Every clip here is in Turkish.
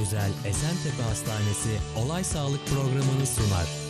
Özel Esentepe Hastanesi Olay Sağlık Programı'nı sunar.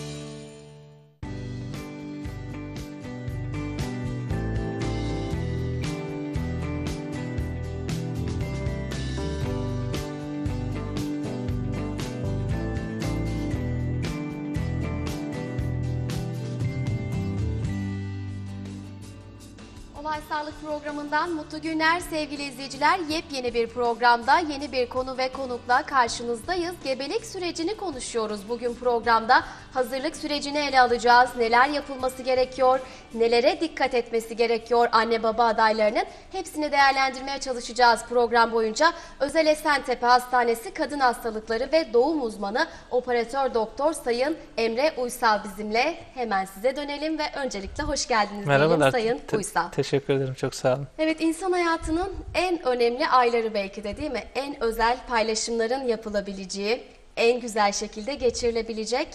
Programından mutlu günler sevgili izleyiciler. Yepyeni bir programda yeni bir konu ve konukla karşınızdayız. Gebelik sürecini konuşuyoruz bugün programda. Hazırlık sürecini ele alacağız. Neler yapılması gerekiyor, nelere dikkat etmesi gerekiyor anne baba adaylarının. Hepsini değerlendirmeye çalışacağız program boyunca. Özel Esentepe Hastanesi Kadın Hastalıkları ve Doğum Uzmanı Operatör Doktor Sayın Emre Uysal bizimle. Hemen size dönelim ve öncelikle hoş geldiniz Merhabalar. Sayın Te- Uysal. Teşekkür ederim. Çok sağ olun. Evet insan hayatının en önemli ayları belki de değil mi? En özel paylaşımların yapılabileceği, en güzel şekilde geçirilebilecek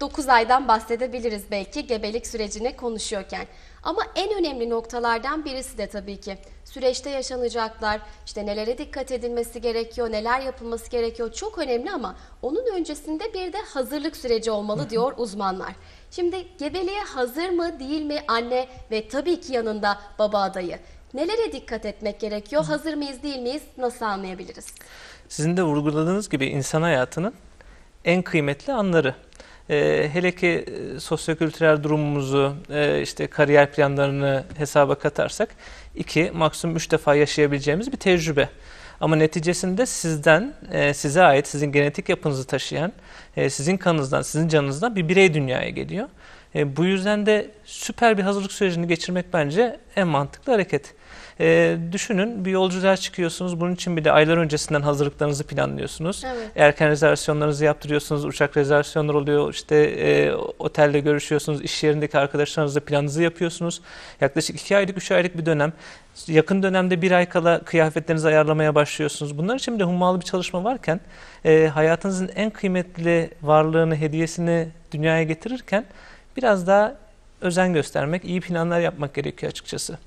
9 aydan bahsedebiliriz belki gebelik sürecini konuşuyorken. Ama en önemli noktalardan birisi de tabii ki süreçte yaşanacaklar, işte nelere dikkat edilmesi gerekiyor, neler yapılması gerekiyor çok önemli ama onun öncesinde bir de hazırlık süreci olmalı diyor uzmanlar. Şimdi gebeliğe hazır mı değil mi anne ve tabii ki yanında baba adayı. Nelere dikkat etmek gerekiyor? Hazır mıyız değil miyiz? Nasıl anlayabiliriz? Sizin de vurguladığınız gibi insan hayatının en kıymetli anları. Ee, hele ki e, sosyokültürel durumumuzu, e, işte kariyer planlarını hesaba katarsak iki, maksimum üç defa yaşayabileceğimiz bir tecrübe. Ama neticesinde sizden, e, size ait, sizin genetik yapınızı taşıyan, sizin kanınızdan, sizin canınızdan bir birey dünyaya geliyor. Bu yüzden de süper bir hazırlık sürecini geçirmek bence en mantıklı hareket. E, düşünün bir yolculuğa çıkıyorsunuz. Bunun için bir de aylar öncesinden hazırlıklarınızı planlıyorsunuz. Evet. Erken rezervasyonlarınızı yaptırıyorsunuz. Uçak rezervasyonları oluyor. İşte e, otelde görüşüyorsunuz. iş yerindeki arkadaşlarınızla planınızı yapıyorsunuz. Yaklaşık iki aylık, üç aylık bir dönem. Yakın dönemde bir ay kala kıyafetlerinizi ayarlamaya başlıyorsunuz. Bunlar için bir de hummalı bir çalışma varken e, hayatınızın en kıymetli varlığını, hediyesini dünyaya getirirken biraz daha özen göstermek, iyi planlar yapmak gerekiyor açıkçası.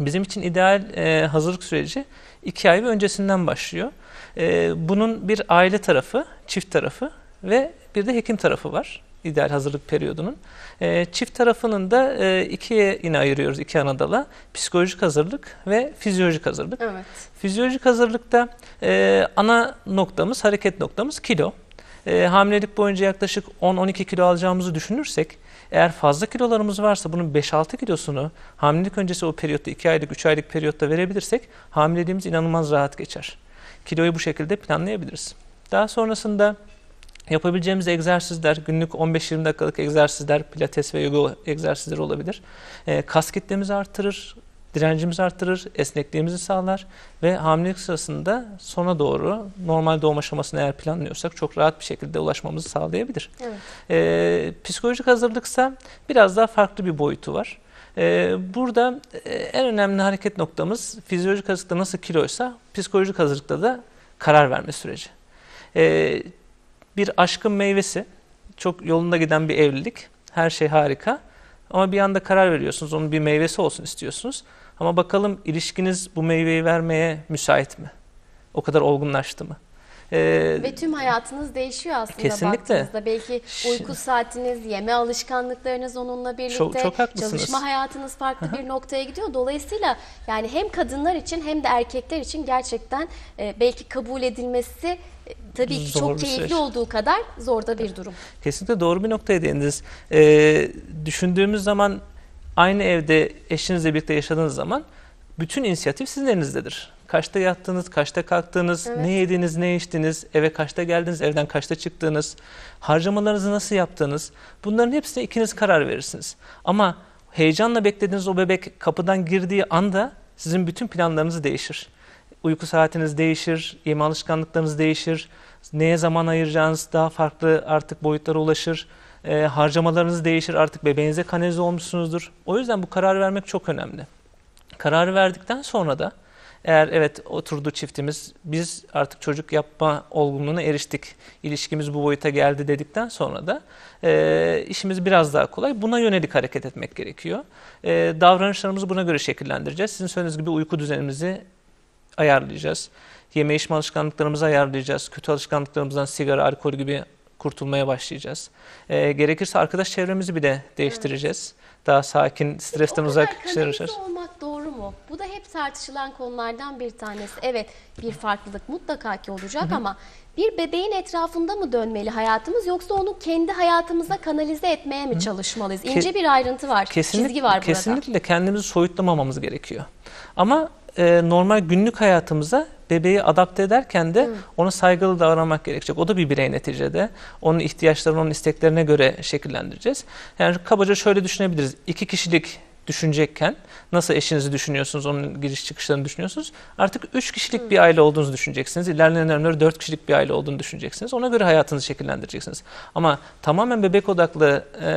Bizim için ideal e, hazırlık süreci iki ay ve öncesinden başlıyor. E, bunun bir aile tarafı, çift tarafı ve bir de hekim tarafı var ideal hazırlık periyodunun. E, çift tarafının da e, ikiye yine ayırıyoruz iki ana dala. Psikolojik hazırlık ve fizyolojik hazırlık. Evet. Fizyolojik hazırlıkta e, ana noktamız, hareket noktamız kilo. E, hamilelik boyunca yaklaşık 10-12 kilo alacağımızı düşünürsek, eğer fazla kilolarımız varsa bunun 5-6 kilosunu hamilelik öncesi o periyotta 2 aylık 3 aylık periyotta verebilirsek hamileliğimiz inanılmaz rahat geçer. Kiloyu bu şekilde planlayabiliriz. Daha sonrasında yapabileceğimiz egzersizler günlük 15-20 dakikalık egzersizler, pilates ve yoga egzersizleri olabilir. E, kas kitlemizi artırır, direncimizi artırır, esnekliğimizi sağlar ve hamilelik sırasında sona doğru normal doğum aşamasını eğer planlıyorsak çok rahat bir şekilde ulaşmamızı sağlayabilir. Evet. Ee, psikolojik hazırlıksa biraz daha farklı bir boyutu var. Ee, burada e, en önemli hareket noktamız fizyolojik hazırlıkta nasıl kiloysa psikolojik hazırlıkta da karar verme süreci. Ee, bir aşkın meyvesi, çok yolunda giden bir evlilik, her şey harika. Ama bir anda karar veriyorsunuz, onun bir meyvesi olsun istiyorsunuz. Ama bakalım ilişkiniz bu meyveyi vermeye müsait mi? O kadar olgunlaştı mı? Ee, Ve tüm hayatınız değişiyor aslında Kesinlikle. baktığınızda. Belki uyku saatiniz, yeme alışkanlıklarınız onunla birlikte, Çok- çok haklısınız. çalışma hayatınız farklı bir noktaya gidiyor. Dolayısıyla yani hem kadınlar için hem de erkekler için gerçekten e, belki kabul edilmesi e, tabii ki Zor çok keyifli süreç. olduğu kadar zor da bir durum. Kesinlikle doğru bir noktaya değindiniz. Ee, düşündüğümüz zaman aynı evde eşinizle birlikte yaşadığınız zaman bütün inisiyatif sizin elinizdedir. Kaçta yattınız, kaçta kalktınız, Evet. ne yediniz, ne içtiniz, eve kaçta geldiniz, evden kaçta çıktınız, harcamalarınızı nasıl yaptınız bunların hepsine ikiniz karar verirsiniz. Ama heyecanla beklediğiniz o bebek kapıdan girdiği anda sizin bütün planlarınız değişir. Uyku saatiniz değişir, yeme alışkanlıklarınız değişir, neye zaman ayıracağınız daha farklı artık boyutlara ulaşır. E, harcamalarınız değişir artık bebeğinize kanalize olmuşsunuzdur. O yüzden bu karar vermek çok önemli. Kararı verdikten sonra da eğer evet oturdu çiftimiz biz artık çocuk yapma olgunluğuna eriştik. ilişkimiz bu boyuta geldi dedikten sonra da e, işimiz biraz daha kolay. Buna yönelik hareket etmek gerekiyor. E, davranışlarımızı buna göre şekillendireceğiz. Sizin söylediğiniz gibi uyku düzenimizi ayarlayacağız. Yeme içme alışkanlıklarımızı ayarlayacağız. Kötü alışkanlıklarımızdan sigara, alkol gibi kurtulmaya başlayacağız. Ee, gerekirse arkadaş çevremizi bile değiştireceğiz. Daha sakin, stresten uzak kadar kişiler kanalize yaşar. olmak doğru mu? Bu da hep tartışılan konulardan bir tanesi. Evet bir farklılık mutlaka ki olacak ama bir bebeğin etrafında mı dönmeli hayatımız yoksa onu kendi hayatımıza kanalize etmeye mi çalışmalıyız? İnce bir ayrıntı var, Kesinlik- çizgi var burada. Kesinlikle kendimizi soyutlamamamız gerekiyor. Ama e, normal günlük hayatımıza bebeği adapte ederken de ona saygılı davranmak gerekecek. O da bir birey neticede. Onun ihtiyaçlarını, onun isteklerine göre şekillendireceğiz. Yani kabaca şöyle düşünebiliriz. İki kişilik düşünecekken nasıl eşinizi düşünüyorsunuz, onun giriş çıkışlarını düşünüyorsunuz. Artık üç kişilik bir aile olduğunuzu düşüneceksiniz. İlerleyen dönemlerde dört kişilik bir aile olduğunu düşüneceksiniz. Ona göre hayatınızı şekillendireceksiniz. Ama tamamen bebek odaklı e,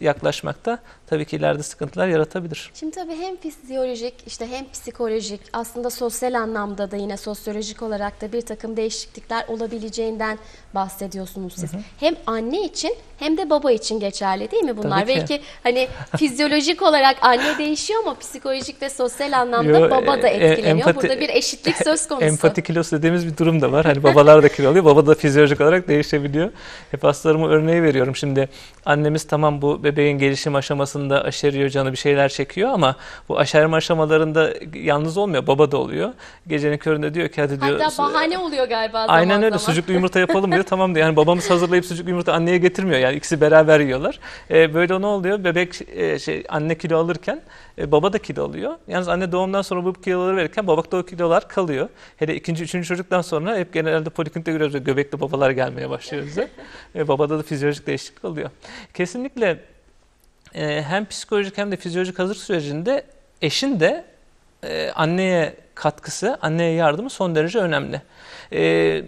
yaklaşmakta tabii ki ileride sıkıntılar yaratabilir. Şimdi tabii hem fizyolojik işte hem psikolojik aslında sosyal anlamda da yine sosyolojik olarak da bir takım değişiklikler olabileceğinden bahsediyorsunuz siz. Hem anne için hem de baba için geçerli değil mi bunlar? Tabii ki. Belki hani fizyolojik olarak anne değişiyor ama psikolojik ve sosyal anlamda Yo, baba da e, etkileniyor. empati- Burada bir eşitlik söz konusu. Empati kilosu dediğimiz bir durum da var. Hani babalar da kilo alıyor, baba da fizyolojik olarak değişebiliyor. Hep hastalarıma örneği veriyorum. Şimdi annemiz tamam bu bebeğin gelişim aşamasında aşeriyor canı bir şeyler çekiyor ama bu aşerme aşamalarında yalnız olmuyor, baba da oluyor. Gecenin köründe diyor ki hadi diyor. Hatta bahane oluyor galiba zaman Aynen öyle zaman. sucuklu yumurta yapalım diyor. Tamam diyor. Yani babamız hazırlayıp sucuklu yumurta anneye getirmiyor. Yani ikisi beraber yiyorlar. Ee, böyle ne oluyor? Bebek e, şey anne kilo alırken e, baba da kilo alıyor. Yalnız anne doğumdan sonra bu kiloları verirken babakta o kilolar kalıyor. Hele ikinci, üçüncü çocuktan sonra hep genelde poliklinikte görüyoruz. Göbekli babalar gelmeye başlıyor bize. E, babada da fizyolojik değişiklik oluyor. Kesinlikle e, hem psikolojik hem de fizyolojik hazır sürecinde eşin de e, anneye katkısı, anneye yardımı son derece önemli. E,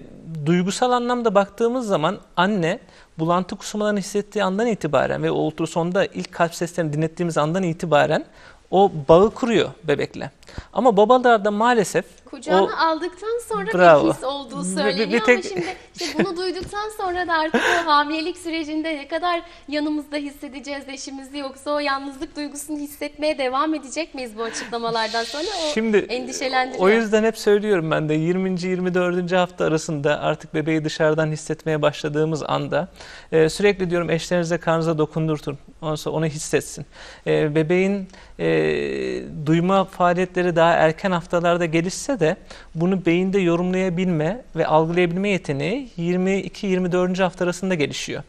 duygusal anlamda baktığımız zaman anne bulantı kusmalarını hissettiği andan itibaren ve ultrasonda ilk kalp seslerini dinlettiğimiz andan itibaren o bağı kuruyor bebekle. Ama babalarda maalesef Kucağına o aldıktan sonra Bravo. bir his olduğu Bir- bir- söyleniyor bir tek- ama şimdi işte bunu duyduktan sonra da artık o hamilelik sürecinde ne kadar yanımızda hissedeceğiz eşimizi yoksa o yalnızlık duygusunu hissetmeye devam edecek miyiz bu açıklamalardan sonra o Şimdi endişelendiriyor. O yüzden hep söylüyorum ben de 20. 24. hafta arasında artık bebeği dışarıdan hissetmeye başladığımız anda e, sürekli diyorum eşlerinize karnınıza dokundurtun. Ondan sonra onu hissetsin. E, bebeğin e, duyma faaliyetleri daha erken haftalarda gelişse de bunu beyinde yorumlayabilme ve algılayabilme yeteneği 22-24. hafta arasında gelişiyor.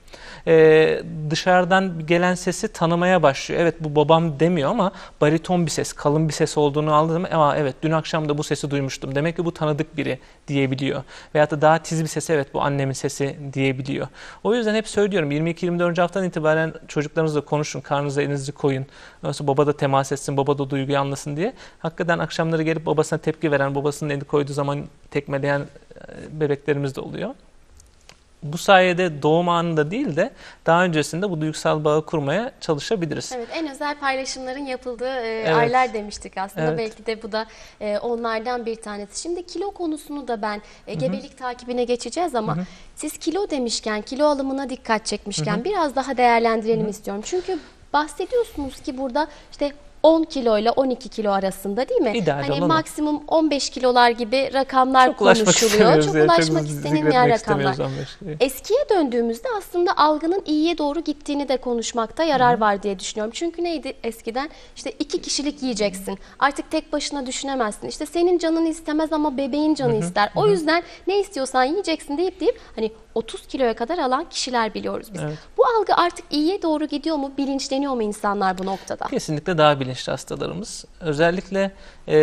E, dışarıdan gelen sesi tanımaya başlıyor. Evet bu babam demiyor ama bariton bir ses, kalın bir ses olduğunu zaman Aa, evet dün akşam da bu sesi duymuştum. Demek ki bu tanıdık biri diyebiliyor. Veyahut da daha tiz bir sesi evet bu annemin sesi diyebiliyor. O yüzden hep söylüyorum 22-24. haftadan itibaren çocuklarınızla konuşun, karnınıza elinizi koyun. Sonra baba da temas etsin, baba da duyguyu anlasın diye. Hakikaten akşamları gelip babasına tepki veren, babasının elini koyduğu zaman tekmeleyen e, bebeklerimiz de oluyor. Bu sayede doğum anında değil de daha öncesinde bu duygusal bağı kurmaya çalışabiliriz. Evet, en özel paylaşımların yapıldığı e, Evet. aylar demiştik aslında. Evet. Belki de bu da e, onlardan bir tanesi. Şimdi kilo konusunu da ben e, gebelik takibine geçeceğiz ama siz kilo demişken, kilo alımına dikkat çekmişken biraz daha değerlendirelim istiyorum. Çünkü bahsediyorsunuz ki burada işte 10 kilo ile 12 kilo arasında değil mi? İdeal hani o. maksimum 15 kilolar gibi rakamlar Çok konuşuluyor. Çok ya, ulaşmak zik- istenilmeyen rakamlar. istemiyoruz 15. Eskiye döndüğümüzde aslında algının iyiye doğru gittiğini de konuşmakta yarar var diye düşünüyorum. Çünkü neydi eskiden? İşte iki kişilik yiyeceksin. Artık tek başına düşünemezsin. İşte senin canın istemez ama bebeğin canı ister. O yüzden ne istiyorsan yiyeceksin deyip deyip hani 30 kiloya kadar alan kişiler biliyoruz biz. Evet. Algı artık iyiye doğru gidiyor mu? Bilinçleniyor mu insanlar bu noktada? Kesinlikle daha bilinçli hastalarımız. Özellikle e,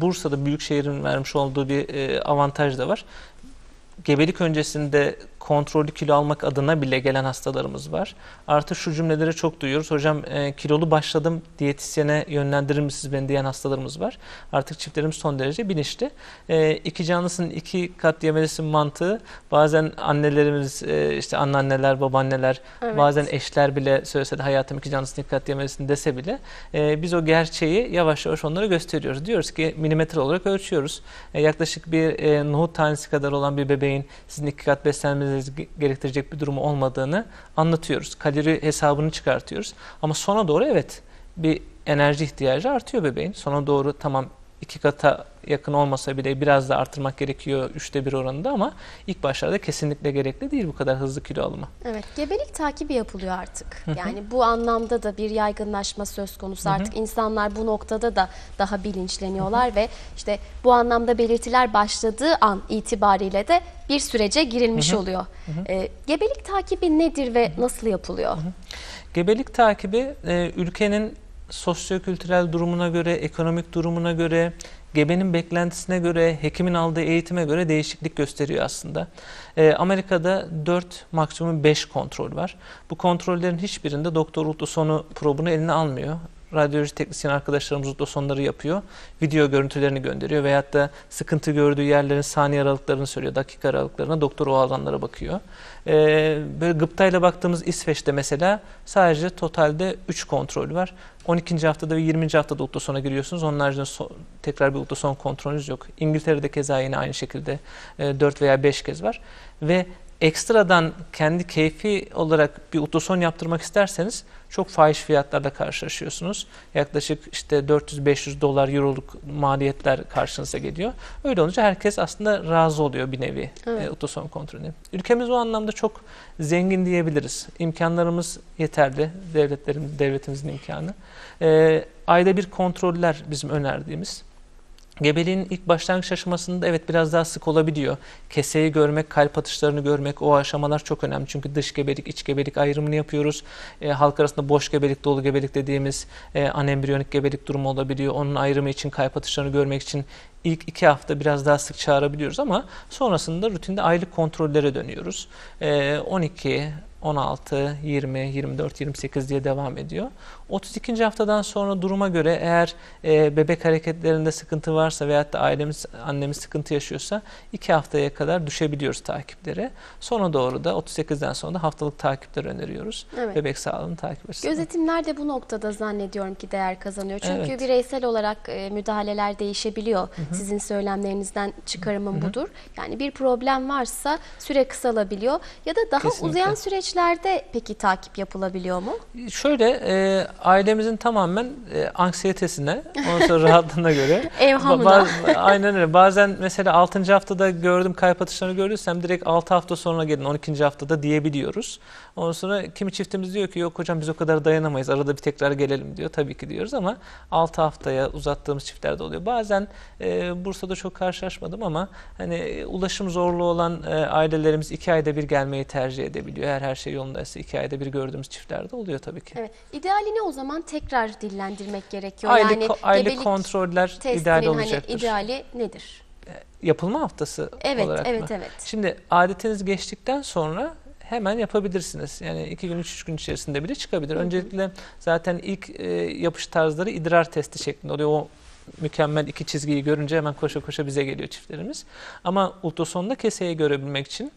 Bursa'da Büyükşehir'in vermiş olduğu bir e, avantaj da var. Gebelik öncesinde kontrollü kilo almak adına bile gelen hastalarımız var. Artı şu cümleleri çok duyuyoruz. Hocam e, kilolu başladım diyetisyene yönlendirir misiniz beni diyen hastalarımız var. Artık çiftlerimiz son derece bilinçli. E, iki canlısın iki kat yemelisin mantığı bazen annelerimiz e, işte anneanneler babaanneler Evet. bazen eşler bile söylese de hayatım iki canlısın iki kat yemelisin dese bile e, biz o gerçeği yavaş yavaş onlara gösteriyoruz. Diyoruz ki milimetre olarak ölçüyoruz. E, yaklaşık bir e, nohut tanesi kadar olan bir bebeğin sizin iki kat beslenmenizi ge- gerektirecek bir durumu olmadığını anlatıyoruz. Kalori hesabını çıkartıyoruz. Ama sona doğru evet bir enerji ihtiyacı artıyor bebeğin. Sona doğru tamam iki kata yakın olmasa bile biraz da artırmak gerekiyor üçte bir oranında ama ilk başlarda kesinlikle gerekli değil bu kadar hızlı kilo alımı. Evet, gebelik takibi yapılıyor artık. Yani bu anlamda da bir yaygınlaşma söz konusu artık. İnsanlar bu noktada da daha bilinçleniyorlar ve işte bu anlamda belirtiler başladığı an itibariyle de bir sürece girilmiş oluyor. Ee, gebelik takibi nedir ve nasıl yapılıyor? Gebelik takibi e, ülkenin sosyokültürel durumuna göre, ekonomik durumuna göre, gebenin beklentisine göre, hekimin aldığı eğitime göre değişiklik gösteriyor aslında. E, Amerika'da 4 maksimum 5 kontrol var. Bu kontrollerin hiçbirinde doktor ultrasonu probunu eline almıyor. Radyoloji teknisyen arkadaşlarımız ultrasonları yapıyor. Video görüntülerini gönderiyor veyahut da sıkıntı gördüğü yerlerin saniye aralıklarını söylüyor, dakika aralıklarına. Doktor o alanlara bakıyor. Ee, böyle gıptayla baktığımız İsveç'te mesela sadece totalde 3 kontrol var. 12. haftada ve 20. haftada ultrasona giriyorsunuz. Onun haricinde so- tekrar bir ultrason kontrolünüz yok. İngiltere'de keza yine aynı şekilde e, 4 veya 5 kez var. Ve ekstradan kendi keyfi olarak bir ultrason yaptırmak isterseniz çok fahiş fiyatlarla karşılaşıyorsunuz. Yaklaşık işte 400-500 dolar, euroluk maliyetler karşınıza geliyor. Öyle olunca herkes aslında razı oluyor bir nevi Evet. e, ultrason kontrolüne. Ülkemiz o anlamda çok zengin diyebiliriz. İmkanlarımız yeterli, devletlerin, devletimizin imkanı. E, ayda bir kontroller bizim önerdiğimiz. Gebeliğin ilk başlangıç aşamasında evet biraz daha sık olabiliyor. Keseyi görmek, kalp atışlarını görmek o aşamalar çok önemli. Çünkü dış gebelik, iç gebelik ayrımını yapıyoruz. E, halk arasında boş gebelik, dolu gebelik dediğimiz e, anembriyonik gebelik durumu olabiliyor. Onun ayrımı için, kalp atışlarını görmek için ilk iki hafta biraz daha sık çağırabiliyoruz ama sonrasında rutinde aylık kontrollere dönüyoruz. E, 12, 16, 20, 24, 28 diye devam ediyor. 32. haftadan sonra duruma göre eğer e, bebek hareketlerinde sıkıntı varsa veyahut da ailemiz, annemiz sıkıntı yaşıyorsa 2 haftaya kadar düşebiliyoruz takipleri. Sonra doğru da 38'den sonra da haftalık takipler öneriyoruz. Evet. Bebek sağlığını takip açısından. Gözetimler de bu noktada zannediyorum ki değer kazanıyor. Çünkü Evet. bireysel olarak e, müdahaleler değişebiliyor. Sizin söylemlerinizden çıkarımım budur. Yani bir problem varsa süre kısalabiliyor ya da daha Kesinlikle. uzayan süreçlerde peki takip yapılabiliyor mu? Şöyle e, ailemizin tamamen e, anksiyetesine, ondan sonra rahatlığına göre. Evhamına. Ba- baz- aynen öyle. Bazen mesela 6. haftada gördüm kalp atışlarını gördüysem direkt 6 hafta sonra gelin 12. haftada diyebiliyoruz. Ondan sonra kimi çiftimiz diyor ki yok hocam biz o kadar dayanamayız arada bir tekrar gelelim diyor. Tabii ki diyoruz ama 6 haftaya uzattığımız çiftler de oluyor. Bazen e, Bursa'da çok karşılaşmadım ama hani ulaşım zorluğu olan e, ailelerimiz 2 ayda bir gelmeyi tercih edebiliyor. Eğer her şey yolundaysa 2 ayda bir gördüğümüz çiftler de oluyor tabii ki. Evet. İdealini o zaman tekrar dillendirmek gerekiyor. Aylık, yani aylık kontroller ideal hani olacaktır. ideali nedir? Yapılma haftası Evet, olarak evet, mı? evet. Şimdi adetiniz geçtikten sonra hemen yapabilirsiniz. Yani iki gün, üç gün içerisinde bile çıkabilir. Öncelikle zaten ilk e, yapış tarzları idrar testi şeklinde oluyor. O mükemmel iki çizgiyi görünce hemen koşa koşa bize geliyor çiftlerimiz. Ama ultrasonda keseyi görebilmek için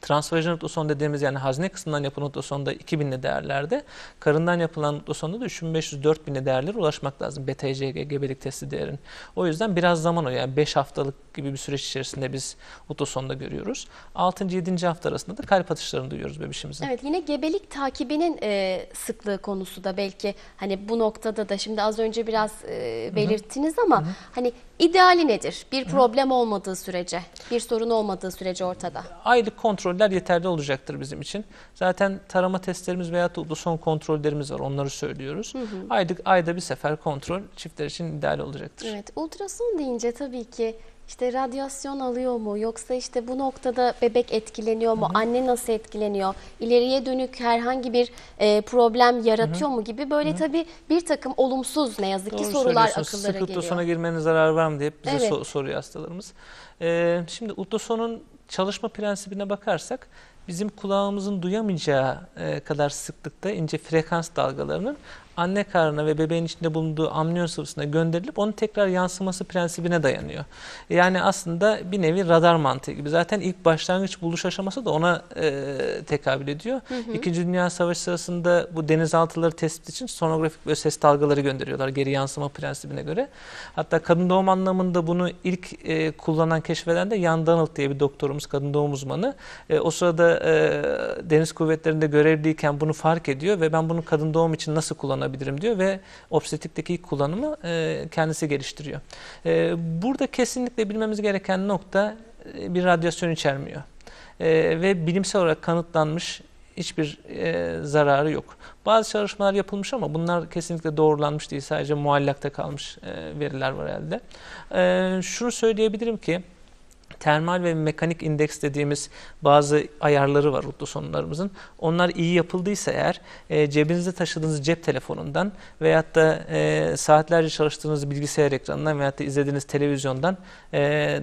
Transvajinal ultrason dediğimiz yani hazne kısmından yapılan ultrasonda 2000'li değerlerde, karından yapılan ultrasonda da 3500-4000'li değerlere ulaşmak lazım. BTCG gebelik testi değerin. O yüzden biraz zaman o yani 5 haftalık gibi bir süreç içerisinde biz ultrasonda görüyoruz. 6. 7. hafta arasında da kalp atışlarını duyuyoruz bebişimizin. Evet yine gebelik takibinin e, sıklığı konusu da belki hani bu noktada da şimdi az önce biraz e, belirttiniz ama hani ideali nedir? Bir problem olmadığı sürece, bir sorun olmadığı sürece ortada. Aylık kontroller yeterli olacaktır bizim için. Zaten tarama testlerimiz veya ultrason kontrollerimiz var. Onları söylüyoruz. Aylık ayda bir sefer kontrol çiftler için ideal olacaktır. Evet, ultrason deyince tabii ki işte radyasyon alıyor mu yoksa işte bu noktada bebek etkileniyor mu, anne nasıl etkileniyor, ileriye dönük herhangi bir e, problem yaratıyor mu gibi böyle tabii bir takım olumsuz ne yazık ki Doğru sorular söylüyorsunuz. akıllara Sık ultrasona geliyor. girmenin zararı var mı diye hep bize Evet. so- soruyor hastalarımız. Ee, şimdi ultrasonun çalışma prensibine bakarsak bizim kulağımızın duyamayacağı e, kadar sıklıkta ince frekans dalgalarının anne karnına ve bebeğin içinde bulunduğu amniyon sıvısına gönderilip onun tekrar yansıması prensibine dayanıyor. Yani aslında bir nevi radar mantığı gibi. Zaten ilk başlangıç buluş aşaması da ona e, tekabül ediyor. İkinci Dünya Savaşı sırasında bu denizaltıları tespit için sonografik ve ses dalgaları gönderiyorlar geri yansıma prensibine göre. Hatta kadın doğum anlamında bunu ilk e, kullanan, keşfeden de Yan Donald diye bir doktorumuz, kadın doğum uzmanı. E, o sırada e, deniz kuvvetlerinde görevliyken bunu fark ediyor ve ben bunu kadın doğum için nasıl kullanabilirim kullanabilirim diyor ve obstetrikteki kullanımı e, kendisi geliştiriyor. E, burada kesinlikle bilmemiz gereken nokta e, bir radyasyon içermiyor. E, ve bilimsel olarak kanıtlanmış hiçbir e, zararı yok. Bazı çalışmalar yapılmış ama bunlar kesinlikle doğrulanmış değil. Sadece muallakta kalmış e, veriler var elde. E, şunu söyleyebilirim ki termal ve mekanik indeks dediğimiz bazı ayarları var ultrasonlarımızın. Onlar iyi yapıldıysa eğer e, cebinizde taşıdığınız cep telefonundan veyahut da e, saatlerce çalıştığınız bilgisayar ekranından veyahut da izlediğiniz televizyondan e,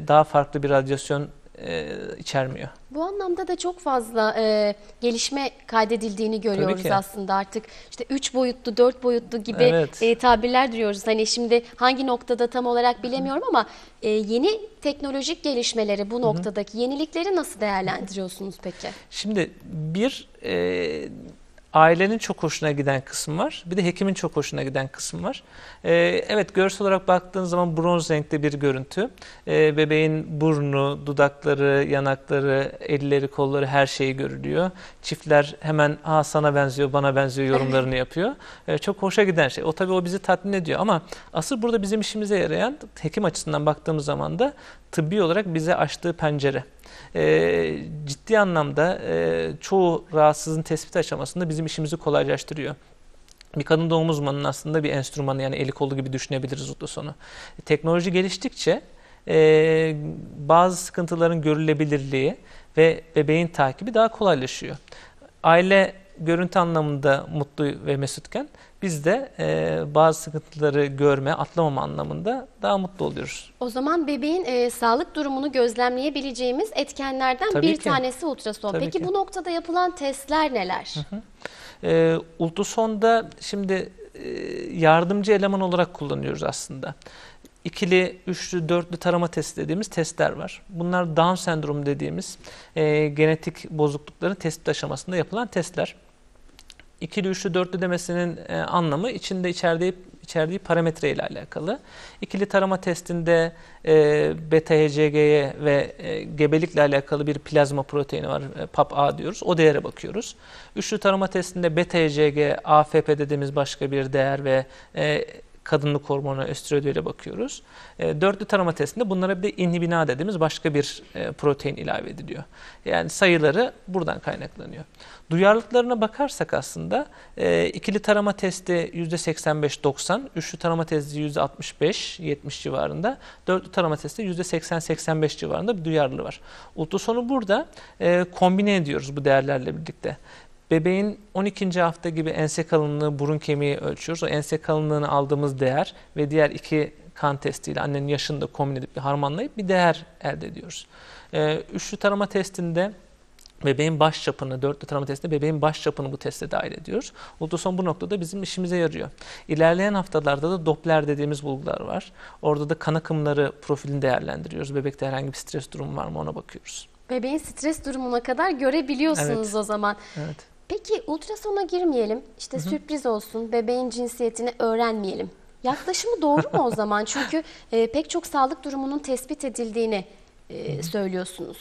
daha farklı bir radyasyon e, içermiyor. Bu anlamda da çok fazla e, gelişme kaydedildiğini görüyoruz aslında artık. işte üç boyutlu, dört boyutlu gibi Evet. e, tabirler duyuyoruz. Hani şimdi hangi noktada tam olarak bilemiyorum ama e, yeni teknolojik gelişmeleri bu noktadaki yenilikleri nasıl değerlendiriyorsunuz peki? Şimdi bir e, ailenin çok hoşuna giden kısım var. Bir de hekimin çok hoşuna giden kısım var. E, evet görsel olarak baktığın zaman bronz renkte bir görüntü. E, bebeğin burnu, dudakları, yanakları, elleri, kolları her şeyi görülüyor. Çiftler hemen ha sana benziyor, bana benziyor yorumlarını yapıyor. E, çok hoşa giden şey. O tabii o bizi tatmin ediyor ama asıl burada bizim işimize yarayan hekim açısından baktığımız zaman da tıbbi olarak bize açtığı pencere. E, ciddi anlamda e, çoğu rahatsızlığın tespit aşamasında bizim işimizi kolaylaştırıyor. Bir kadın doğum uzmanının aslında bir enstrümanı yani eli kolu gibi düşünebiliriz ultrasonu. Teknoloji geliştikçe e, bazı sıkıntıların görülebilirliği ve bebeğin takibi daha kolaylaşıyor. Aile görüntü anlamında mutlu ve mesutken biz de e, bazı sıkıntıları görme, atlamama anlamında daha mutlu oluyoruz. O zaman bebeğin e, sağlık durumunu gözlemleyebileceğimiz etkenlerden Tabii bir ki. tanesi ultrason. Tabii Peki ki. bu noktada yapılan testler neler? E, ultrasonda şimdi e, yardımcı eleman olarak kullanıyoruz aslında. İkili, üçlü, dörtlü tarama testi dediğimiz testler var. Bunlar Down sendromu dediğimiz e, genetik bozuklukların tespit aşamasında yapılan testler. İkili, üçlü, dörtlü demesinin e, anlamı içinde içerdiği içerdiği parametre ile alakalı. İkili tarama testinde e, beta HCG'ye ve e, gebelikle alakalı bir plazma proteini var. E, PAP-A diyoruz. O değere bakıyoruz. Üçlü tarama testinde beta HCG, AFP dediğimiz başka bir değer ve e, kadınlık hormonu östradiole bakıyoruz. E, dörtlü tarama testinde bunlara bir de inhibina dediğimiz başka bir e, protein ilave ediliyor. Yani sayıları buradan kaynaklanıyor. Duyarlılıklarına bakarsak aslında e, ikili tarama testi %85-90, üçlü tarama testi %65-70 civarında, dörtlü tarama testi %80-85 civarında bir duyarlılığı var. Ultrasonu burada e, kombine ediyoruz bu değerlerle birlikte. Bebeğin 12. hafta gibi ense kalınlığı, burun kemiği ölçüyoruz. O ense kalınlığını aldığımız değer ve diğer iki kan testiyle annenin yaşını da kombine edip bir harmanlayıp bir değer elde ediyoruz. Ee, üçlü tarama testinde bebeğin baş çapını, dörtlü tarama testinde bebeğin baş çapını bu teste dahil ediyoruz. Ultrason bu noktada bizim işimize yarıyor. İlerleyen haftalarda da Doppler dediğimiz bulgular var. Orada da kan akımları profilini değerlendiriyoruz. Bebekte herhangi bir stres durumu var mı ona bakıyoruz. Bebeğin stres durumuna kadar görebiliyorsunuz Evet. o zaman. Evet. Peki ultrasona girmeyelim. İşte sürpriz olsun. Bebeğin cinsiyetini öğrenmeyelim. Yaklaşımı doğru mu o zaman? Çünkü e, pek çok sağlık durumunun tespit edildiğini e, söylüyorsunuz.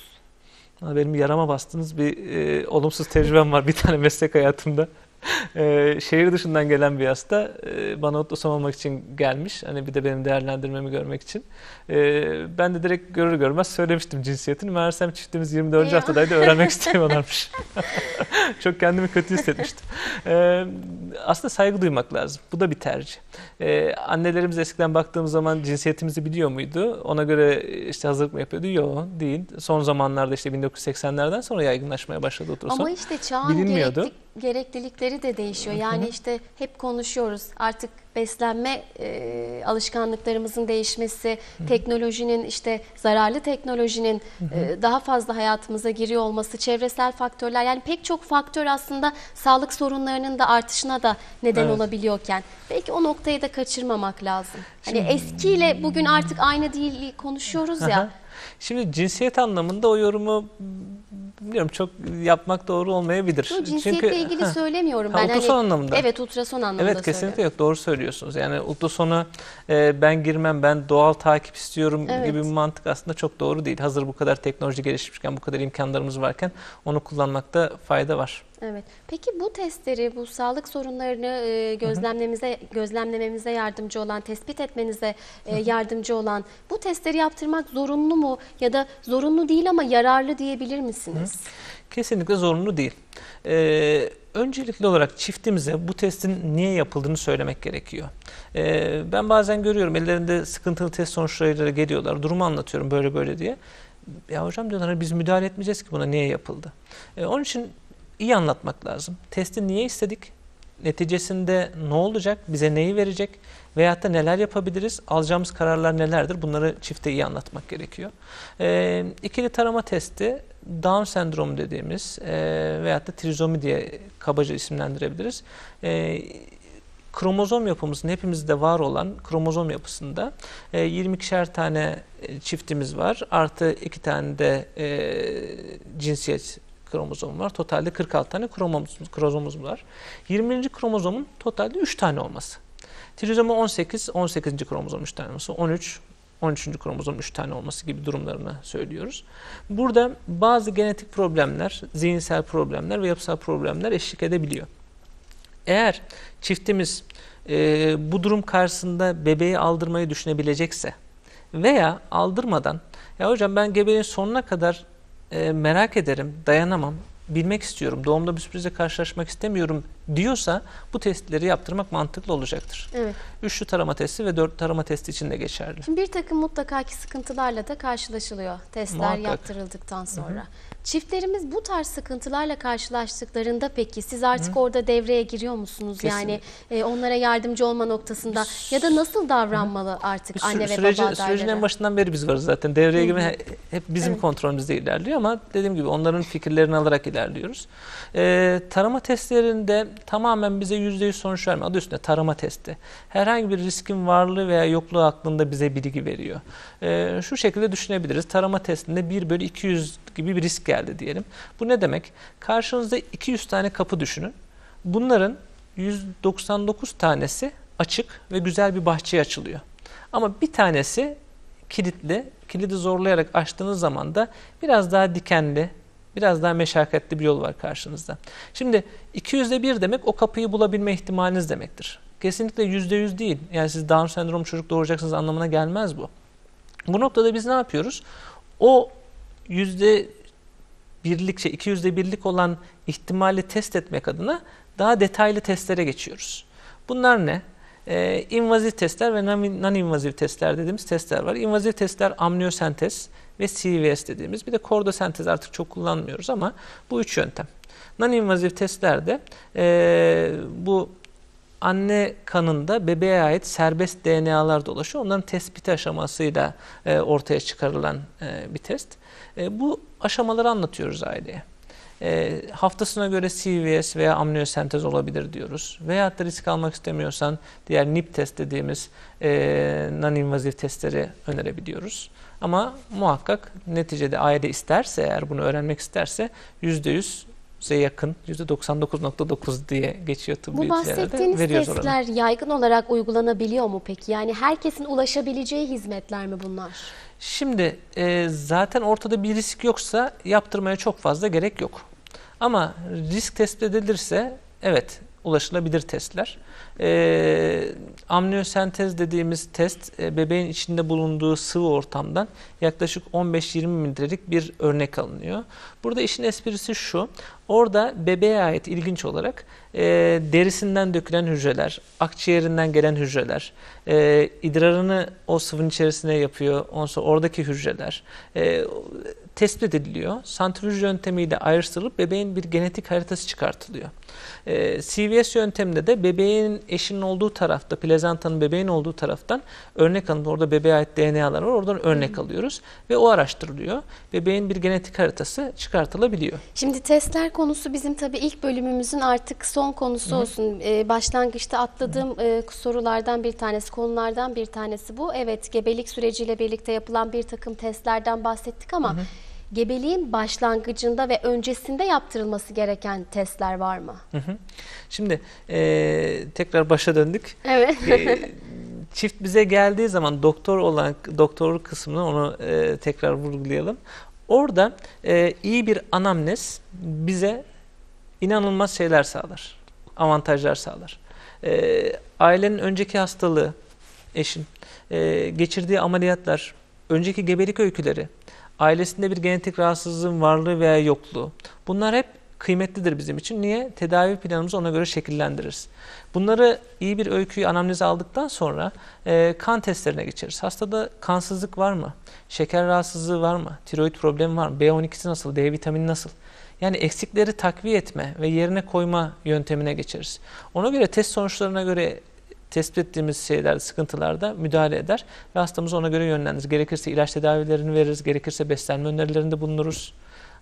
Benim yarama bastığınız bir e, olumsuz tecrübem var bir tane meslek hayatımda. E, şehir dışından gelen bir hasta e, bana ultrason olmak için gelmiş. Hani bir de benim değerlendirmemi görmek için. E, ben de direkt görür görmez söylemiştim cinsiyetini. Meğersem çiftimiz 24. Ya. haftadaydı öğrenmek istemiyorlarmış. Çok kendimi kötü hissetmiştim. E, aslında saygı duymak lazım. Bu da bir tercih. E, annelerimiz eskiden baktığımız zaman cinsiyetimizi biliyor muydu? Ona göre işte hazırlık mı yapıyordu? Yok değil. Son zamanlarda işte 1980'lerden sonra yaygınlaşmaya başladı ultrason. Ama işte çağın bilinmiyordu. gerekli- gereklilikleri de değişiyor. Yani işte hep konuşuyoruz. Artık beslenme e, alışkanlıklarımızın değişmesi, teknolojinin işte zararlı teknolojinin e, daha fazla hayatımıza giriyor olması, çevresel faktörler yani pek çok faktör aslında sağlık sorunlarının da artışına da neden Evet. olabiliyorken belki o noktayı da kaçırmamak lazım. Hani eskiyle bugün artık aynı değil konuşuyoruz ya. Şimdi cinsiyet anlamında o yorumu bilmiyorum çok yapmak doğru olmayabilir. Bu cinsiyetle ilgili Ha. söylemiyorum Ha, ben. ultrason Hani- anlamında. Evet ultrason anlamında Evet kesinlikle yok doğru söylüyorsunuz. Yani ultrasonu e, ben girmem ben doğal takip istiyorum Evet. gibi bir mantık aslında çok doğru değil. Hazır bu kadar teknoloji gelişmişken bu kadar imkanlarımız varken onu kullanmakta fayda var. Evet. Peki bu testleri, bu sağlık sorunlarını e, gözlemlememize gözlemlememize yardımcı olan, tespit etmenize e, yardımcı olan bu testleri yaptırmak zorunlu mu ya da zorunlu değil ama yararlı diyebilir misiniz? Kesinlikle zorunlu değil. Ee, öncelikli olarak çiftimize bu testin niye yapıldığını söylemek gerekiyor. Ee, ben bazen görüyorum ellerinde sıkıntılı test sonuçlarıyla geliyorlar. Durumu anlatıyorum böyle böyle diye. Ya hocam diyorlar "Hani biz müdahale etmeyeceğiz ki buna niye yapıldı. Ee, onun için iyi anlatmak lazım. Testi niye istedik? Neticesinde ne olacak? Bize neyi verecek? Veyahut da neler yapabiliriz? Alacağımız kararlar nelerdir? Bunları çifte iyi anlatmak gerekiyor. Ee, ikili tarama testi Down sendromu dediğimiz e, veyahut da trizomi diye kabaca isimlendirebiliriz. E, kromozom yapımızın hepimizde var olan kromozom yapısında e, 22'şer tane e, çiftimiz var. Artı 2 tane de e, cinsiyet kromozom var. Totalde 46 tane kromomuz, kromozomumuz var. 20. kromozomun totalde 3 tane olması. Trizomi 18, 18. kromozom 3 tane olması. 13, 13. kromozom 3 tane olması gibi durumlarını söylüyoruz. Burada bazı genetik problemler, zihinsel problemler ve yapısal problemler eşlik edebiliyor. Eğer çiftimiz e, bu durum karşısında bebeği aldırmayı düşünebilecekse veya aldırmadan ya hocam ben gebeliğin sonuna kadar e, merak ederim, dayanamam, bilmek istiyorum, doğumda bir sürprize karşılaşmak istemiyorum diyorsa bu testleri yaptırmak mantıklı olacaktır. Evet. Üçlü tarama testi ve dört tarama testi için de geçerli. Şimdi bir takım mutlaka ki sıkıntılarla da karşılaşılıyor testler Muhakkak. yaptırıldıktan sonra. Çiftlerimiz bu tarz sıkıntılarla karşılaştıklarında peki siz artık orada devreye giriyor musunuz? Yani e, onlara yardımcı olma noktasında ya da nasıl davranmalı artık Biz anne sü- ve süreci, baba adayları? sürecin en başından beri biz varız zaten. Devreye Hı hı. girme he- hep bizim Evet. kontrolümüzde ilerliyor ama dediğim gibi onların fikirlerini alarak ilerliyoruz. Ee, tarama testlerinde tamamen bize %100 sonuç vermiyor. Adı üstünde tarama testi. Herhangi bir riskin varlığı veya yokluğu hakkında bize bilgi veriyor. Ee, şu şekilde düşünebiliriz. Tarama testinde 1 bölü 200 gibi bir risk geldi diyelim. Bu ne demek? Karşınızda 200 tane kapı düşünün. Bunların 199 tanesi açık ve güzel bir bahçeye açılıyor. Ama bir tanesi kilitli. Kilidi zorlayarak açtığınız zaman da biraz daha dikenli, biraz daha meşakkatli bir yol var karşınızda. Şimdi 200'de bir demek o kapıyı bulabilme ihtimaliniz demektir. Kesinlikle %100 değil. Yani siz Down sendromu çocuk doğuracaksınız anlamına gelmez bu. Bu noktada biz ne yapıyoruz? O yüzde birlik, şey, 200'de birlik olan ihtimali test etmek adına daha detaylı testlere geçiyoruz. Bunlar ne? Ee, invazif testler ve non-invazif testler dediğimiz testler var. İnvazif testler amniyosentez ve CVS dediğimiz. Bir de kordosentez artık çok kullanmıyoruz ama bu üç yöntem. Non-invazif testlerde e, bu anne kanında bebeğe ait serbest DNA'lar dolaşıyor. Onların tespiti aşamasıyla e, ortaya çıkarılan e, bir test. E, bu aşamaları anlatıyoruz aileye. E, haftasına göre CVS veya amniyosentez olabilir diyoruz. Veyahut da risk almak istemiyorsan diğer NIP test dediğimiz e, non-invazif testleri önerebiliyoruz. Ama muhakkak neticede aile isterse eğer bunu öğrenmek isterse %100 %100'e yakın %99.9 diye geçiyor tıbbi Bu bahsettiğiniz veriyoruz oranı. testler yaygın olarak uygulanabiliyor mu peki? Yani herkesin ulaşabileceği hizmetler mi bunlar? Şimdi e, zaten ortada bir risk yoksa yaptırmaya çok fazla gerek yok. Ama risk tespit edilirse evet ulaşılabilir testler. E, amniyosentez dediğimiz test e, bebeğin içinde bulunduğu sıvı ortamdan yaklaşık 15-20 mililitrelik bir örnek alınıyor. Burada işin esprisi şu. Orada bebeğe ait ilginç olarak e, derisinden dökülen hücreler, akciğerinden gelen hücreler, e, idrarını o sıvının içerisine yapıyor. Sonra oradaki hücreler e, tespit ediliyor. Santrifüj yöntemiyle ayrıştırılıp bebeğin bir genetik haritası çıkartılıyor. E, CVS yönteminde de bebeğin eşinin olduğu tarafta, plezantanın bebeğin olduğu taraftan örnek alınıp orada bebeğe ait DNA'lar var. Oradan örnek alıyoruz ve o araştırılıyor. Bebeğin bir genetik haritası çıkartılabiliyor. Şimdi testler konusu bizim tabii ilk bölümümüzün artık son konusu olsun. Ee, başlangıçta atladığım e, sorulardan bir tanesi, konulardan bir tanesi bu. Evet, gebelik süreciyle birlikte yapılan bir takım testlerden bahsettik ama gebeliğin başlangıcında ve öncesinde yaptırılması gereken testler var mı? Hı hı. Şimdi e, tekrar başa döndük. Evet. E, çift bize geldiği zaman doktor olan doktor kısmını onu e, tekrar vurgulayalım. Orada e, iyi bir anamnez bize inanılmaz şeyler sağlar. Avantajlar sağlar. Ee, ailenin önceki hastalığı, eşin, e, geçirdiği ameliyatlar, önceki gebelik öyküleri, ailesinde bir genetik rahatsızlığın varlığı veya yokluğu. Bunlar hep kıymetlidir bizim için. Niye? Tedavi planımızı ona göre şekillendiririz. Bunları iyi bir öyküyü anamneze aldıktan sonra e, kan testlerine geçeriz. Hastada kansızlık var mı? Şeker rahatsızlığı var mı? Tiroid problemi var mı? B12'si nasıl? D vitamini nasıl? Yani eksikleri takviye etme ve yerine koyma yöntemine geçeriz. Ona göre test sonuçlarına göre tespit ettiğimiz şeyler, sıkıntılarda müdahale eder ve hastamızı ona göre yönlendirir. Gerekirse ilaç tedavilerini veririz, gerekirse beslenme önerilerinde bulunuruz.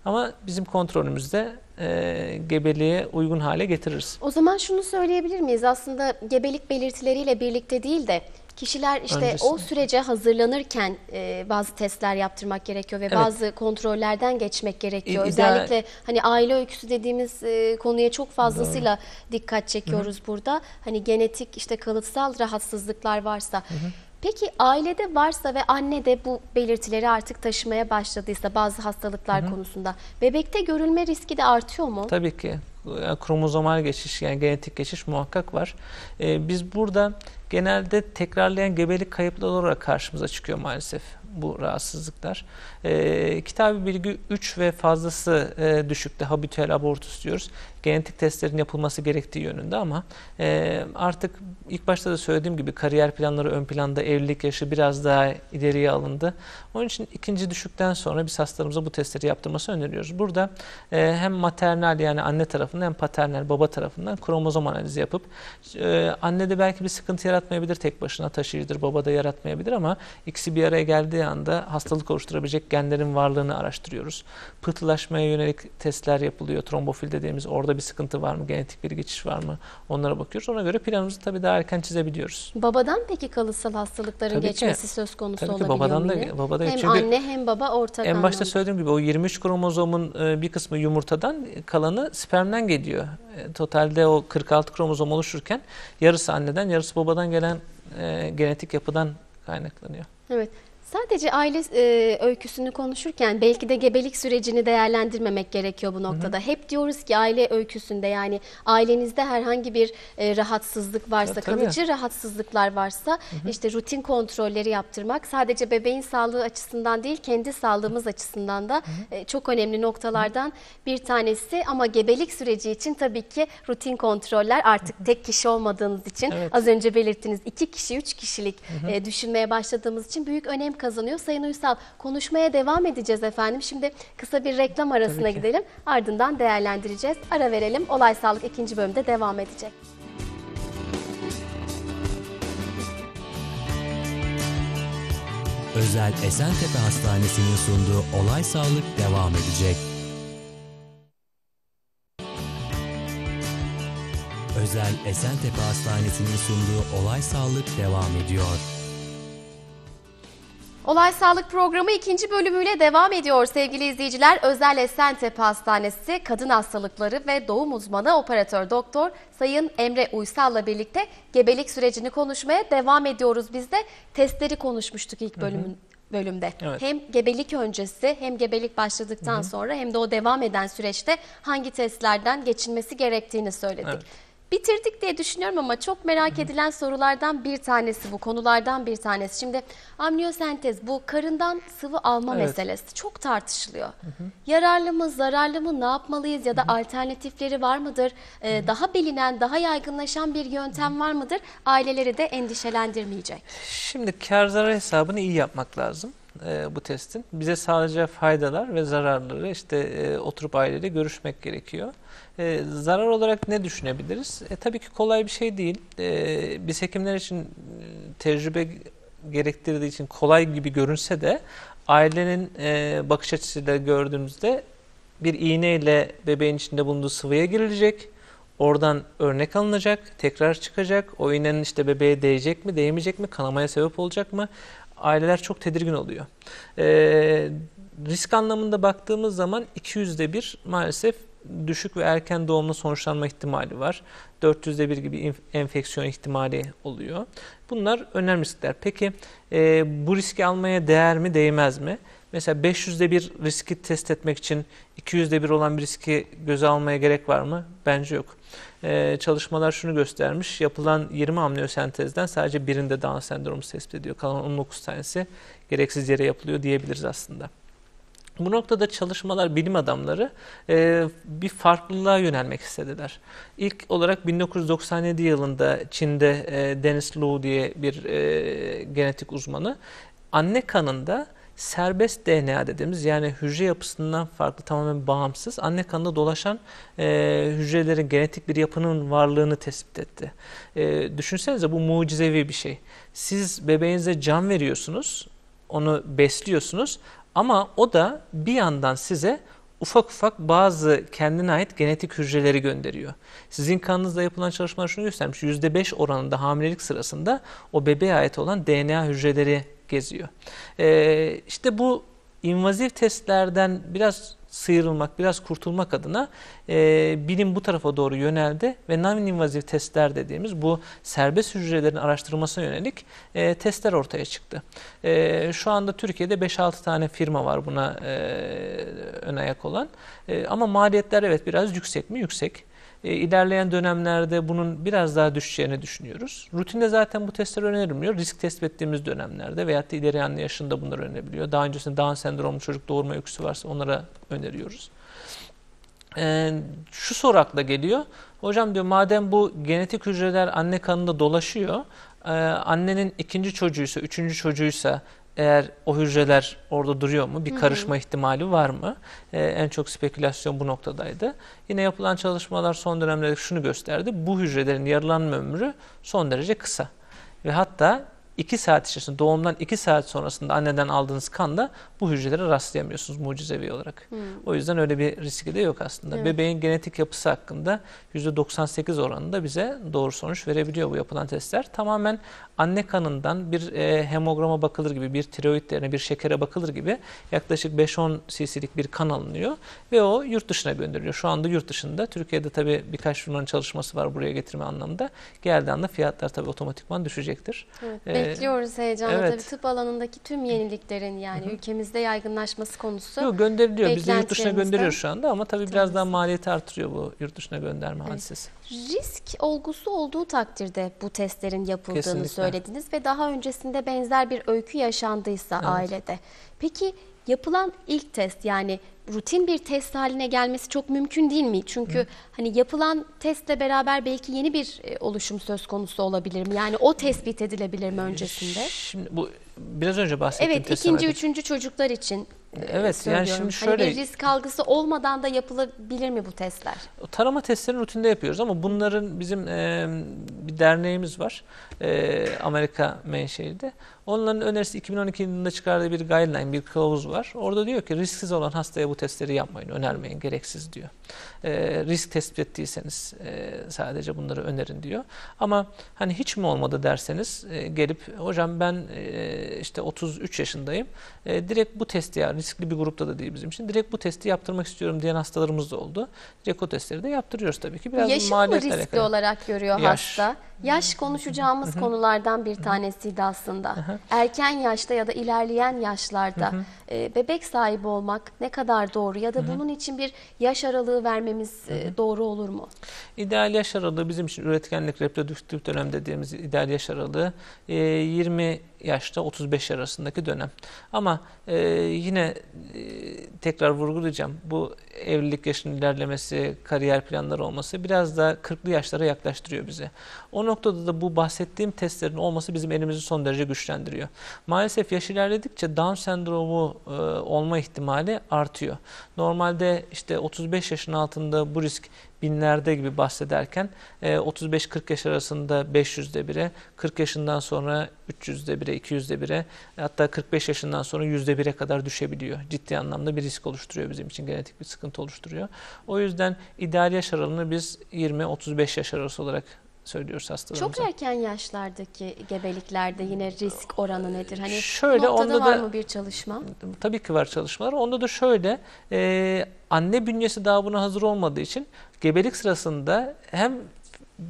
Ama bizim kontrolümüzde e, gebeliğe uygun hale getiririz. O zaman şunu söyleyebilir miyiz? Aslında gebelik belirtileriyle birlikte değil de kişiler işte Öncesinde. o sürece hazırlanırken e, bazı testler yaptırmak gerekiyor ve Evet. bazı kontrollerden geçmek gerekiyor. İdeal- Özellikle hani aile öyküsü dediğimiz e, konuya çok fazlasıyla dikkat çekiyoruz burada. Hani genetik işte kalıtsal rahatsızlıklar varsa. Peki ailede varsa ve anne de bu belirtileri artık taşımaya başladıysa bazı hastalıklar konusunda bebekte görülme riski de artıyor mu? Tabii ki yani kromozomal geçiş yani genetik geçiş muhakkak var. Ee, biz burada genelde tekrarlayan gebelik kayıpları olarak karşımıza çıkıyor maalesef bu rahatsızlıklar. Ee, kitabı bilgi 3 ve fazlası e, düşükte habituel abortus diyoruz. Genetik testlerin yapılması gerektiği yönünde ama e, artık ilk başta da söylediğim gibi kariyer planları ön planda, evlilik yaşı biraz daha ileriye alındı. Onun için ikinci düşükten sonra biz hastalarımıza bu testleri yaptırması öneriyoruz. Burada e, hem maternal yani anne tarafından hem paternal baba tarafından kromozom analizi yapıp e, annede belki bir sıkıntı yaratmayabilir tek başına taşıyıcıdır, baba da yaratmayabilir ama ikisi bir araya geldiği anda hastalık oluşturabilecek genlerin varlığını araştırıyoruz. Pıhtılaşmaya yönelik testler yapılıyor. Trombofil dediğimiz orada bir sıkıntı var mı, genetik bir geçiş var mı onlara bakıyoruz. Ona göre planımızı tabii daha erken çizebiliyoruz. Babadan peki kalıtsal hastalıkların Tabii ki. geçmesi söz konusu Tabii ki olabiliyor babadan da- mu da- hem çünkü anne hem baba ortak En başta anlamda. söylediğim gibi o 23 kromozomun e, bir kısmı yumurtadan kalanı spermden geliyor. E, Totalde o 46 kromozom oluşurken yarısı anneden yarısı babadan gelen e, genetik yapıdan kaynaklanıyor. Evet. Sadece aile e, öyküsünü konuşurken belki de gebelik sürecini değerlendirmemek gerekiyor bu noktada. Hep diyoruz ki aile öyküsünde yani ailenizde herhangi bir e, rahatsızlık varsa, Ya, kalıcı rahatsızlıklar varsa işte rutin kontrolleri yaptırmak sadece bebeğin sağlığı açısından değil kendi sağlığımız açısından da e, çok önemli noktalardan bir tanesi. Ama gebelik süreci için tabii ki rutin kontroller artık tek kişi olmadığınız için Evet. az önce belirttiniz iki kişi, üç kişilik e, düşünmeye başladığımız için büyük önem kazanıyor. Sayın Uysal konuşmaya devam edeceğiz efendim. Şimdi kısa bir reklam arasına gidelim. Ardından değerlendireceğiz. Ara verelim. Olay Sağlık ikinci bölümde devam edecek. Özel Esentepe Hastanesi'nin sunduğu Olay Sağlık devam edecek. Özel Esentepe Hastanesi'nin sunduğu Olay Sağlık devam ediyor. Olay Sağlık programı ikinci bölümüyle devam ediyor sevgili izleyiciler. Özel Esentepe Hastanesi Kadın Hastalıkları ve Doğum Uzmanı Operatör Doktor Sayın Emre Uysal'la birlikte gebelik sürecini konuşmaya devam ediyoruz. Biz de testleri konuşmuştuk ilk bölümün bölümde. Evet. Hem gebelik öncesi hem gebelik başladıktan sonra hem de o devam eden süreçte hangi testlerden geçilmesi gerektiğini söyledik. Evet. Bitirdik diye düşünüyorum ama çok merak edilen sorulardan bir tanesi bu, konulardan bir tanesi. Şimdi amniyosentez bu karından sıvı alma Evet. meselesi çok tartışılıyor. Yararlı mı, zararlı mı, ne yapmalıyız ya da alternatifleri var mıdır? Ee, daha bilinen, daha yaygınlaşan bir yöntem var mıdır? Aileleri de endişelendirmeyecek. Şimdi kar zarar hesabını iyi yapmak lazım e, bu testin. Bize sağlayacağı faydalar ve zararları işte e, oturup aileyle görüşmek gerekiyor. E, zarar olarak ne düşünebiliriz? E, tabii ki kolay bir şey değil. E, biz hekimler için e, tecrübe gerektirdiği için kolay gibi görünse de ailenin e, bakış açısıyla gördüğümüzde bir iğneyle bebeğin içinde bulunduğu sıvıya girilecek. Oradan örnek alınacak, tekrar çıkacak. O iğnenin işte bebeğe değecek mi, değmeyecek mi, kanamaya sebep olacak mı? Aileler çok tedirgin oluyor. Ee, risk anlamında baktığımız zaman 200'de bir maalesef düşük ve erken doğumla sonuçlanma ihtimali var. 400'de bir gibi enfeksiyon ihtimali oluyor. Bunlar önemli riskler. Peki e, bu riski almaya değer mi, değmez mi? Mesela 500'de bir riski test etmek için 200'de bir olan bir riski göze almaya gerek var mı? Bence yok. Ee, çalışmalar şunu göstermiş. Yapılan 20 amniyosentezden sadece birinde Down sendromu tespit ediyor. Kalan 19 tanesi gereksiz yere yapılıyor diyebiliriz aslında. Bu noktada çalışmalar, bilim adamları e, bir farklılığa yönelmek istediler. İlk olarak 1997 yılında Çin'de e, Dennis Liu diye bir e, genetik uzmanı anne kanında serbest DNA dediğimiz yani hücre yapısından farklı tamamen bağımsız anne kanında dolaşan e, hücrelerin genetik bir yapının varlığını tespit etti. E, düşünsenize bu mucizevi bir şey. Siz bebeğinize can veriyorsunuz, onu besliyorsunuz ama o da bir yandan size ufak ufak bazı kendine ait genetik hücreleri gönderiyor. Sizin kanınızda yapılan çalışmalar şunu göstermiş. %5 oranında hamilelik sırasında o bebeğe ait olan DNA hücreleri geziyor. Ee, işte bu invazif testlerden biraz sıyrılmak, biraz kurtulmak adına e, bilim bu tarafa doğru yöneldi ve non-invazif testler dediğimiz bu serbest hücrelerin araştırılmasına yönelik e, testler ortaya çıktı. E, şu anda Türkiye'de 5-6 tane firma var buna e, ön ayak olan e, ama maliyetler evet biraz yüksek mi? Yüksek. E, ilerleyen dönemlerde bunun biraz daha düşeceğini düşünüyoruz. Rutinde zaten bu testler önerilmiyor. Risk tespit ettiğimiz dönemlerde veyahut da ilerleyen yaşında bunlar önerebiliyor. Daha öncesinde Down sendromlu çocuk doğurma öyküsü varsa onlara öneriyoruz. E, şu soru akla geliyor. Hocam diyor madem bu genetik hücreler anne kanında dolaşıyor, e, annenin ikinci çocuğuysa, üçüncü çocuğuysa eğer o hücreler orada duruyor mu? Bir karışma hı hı. ihtimali var mı? Ee, en çok spekülasyon bu noktadaydı. Yine yapılan çalışmalar son dönemlerde şunu gösterdi. Bu hücrelerin yarılanma ömrü son derece kısa. Ve hatta 2 saat içerisinde doğumdan 2 saat sonrasında anneden aldığınız kanda bu hücrelere rastlayamıyorsunuz mucizevi olarak. Hmm. O yüzden öyle bir riski de yok aslında. Evet. Bebeğin genetik yapısı hakkında %98 oranında bize doğru sonuç verebiliyor bu yapılan testler. Tamamen anne kanından bir e, hemograma bakılır gibi, bir tiroid değerine, bir şekere bakılır gibi yaklaşık 5-10 cc'lik bir kan alınıyor ve o yurt dışına gönderiliyor. Şu anda yurt dışında. Türkiye'de tabii birkaç firmanın çalışması var buraya getirme anlamında. Geldiği anda fiyatlar tabii otomatikman düşecektir. Evet, ee, bekliyoruz heyecanla evet. tabii tıp alanındaki tüm yeniliklerin yani Hı-hı. ülkemizde yaygınlaşması konusu. Yok gönderiliyor. Biz de yurt dışına gönderiyoruz şu anda ama tabii biraz daha maliyeti artırıyor bu yurt dışına gönderme evet. hadisesi. Risk olgusu olduğu takdirde bu testlerin yapıldığını Kesinlikle. söylediniz ve daha öncesinde benzer bir öykü yaşandıysa evet. ailede. Peki yapılan ilk test yani rutin bir test haline gelmesi çok mümkün değil mi? Çünkü Hı. hani yapılan testle beraber belki yeni bir e, oluşum söz konusu olabilir mi? Yani o tespit edilebilir mi öncesinde? Şimdi bu biraz önce bahsettiğim Evet, ikinci, üçüncü çocuklar için e, Evet söylüyorum. yani şimdi şöyle hani bir risk algısı olmadan da yapılabilir mi bu testler? Tarama testlerini rutinde yapıyoruz ama bunların bizim e, bir derneğimiz var. E, Amerika menşeili. Onların önerisi 2012 yılında çıkardığı bir guideline, bir kılavuz var. Orada diyor ki risksiz olan hastaya bu testleri yapmayın, önermeyin, gereksiz diyor. E, risk tespit ettiyseniz e, sadece bunları önerin diyor. Ama hani hiç mi olmadı derseniz e, gelip hocam ben e, işte 33 yaşındayım. E, direkt bu testi ya riskli bir grupta da değil bizim için. Direkt bu testi yaptırmak istiyorum diyen hastalarımız da oldu. Direkt o testleri de yaptırıyoruz tabii ki. Biraz Yaşı mı riskli alakalı. olarak görüyor Yaş. hasta? Yaş konuşacağımız konulardan bir tanesiydi aslında. Erken yaşta ya da ilerleyen yaşlarda e, bebek sahibi olmak ne kadar doğru ya da bunun için bir yaş aralığı vermemiz e, doğru olur mu? İdeal yaş aralığı bizim için üretkenlik reprodüktif dönem dediğimiz ideal yaş aralığı e, 20 yaşta 35 arasındaki dönem. Ama e, yine e, tekrar vurgulayacağım. Bu evlilik yaşının ilerlemesi, kariyer planları olması biraz da 40'lı yaşlara yaklaştırıyor bize. O noktada da bu bahsettiğim testlerin olması bizim elimizi son derece güçlendiriyor. Maalesef yaş ilerledikçe Down sendromu e, olma ihtimali artıyor. Normalde işte 35 yaşın altında bu risk binlerde gibi bahsederken 35-40 e, yaş arasında 500'de bire, 40 yaşından sonra 300'de bire, 200'de bire hatta 45 yaşından sonra %1'e kadar düşebiliyor. Ciddi anlamda bir risk oluşturuyor bizim için genetik bir sıkıntı oluşturuyor. O yüzden ideal yaş aralığını biz 20-35 yaş arası olarak söylüyoruz hastalarımıza. Çok erken yaşlardaki gebeliklerde yine risk oranı nedir? Hani şöyle, noktada onda var da, mı bir çalışma? Tabii ki var çalışmalar. Onda da şöyle e, anne bünyesi daha buna hazır olmadığı için gebelik sırasında hem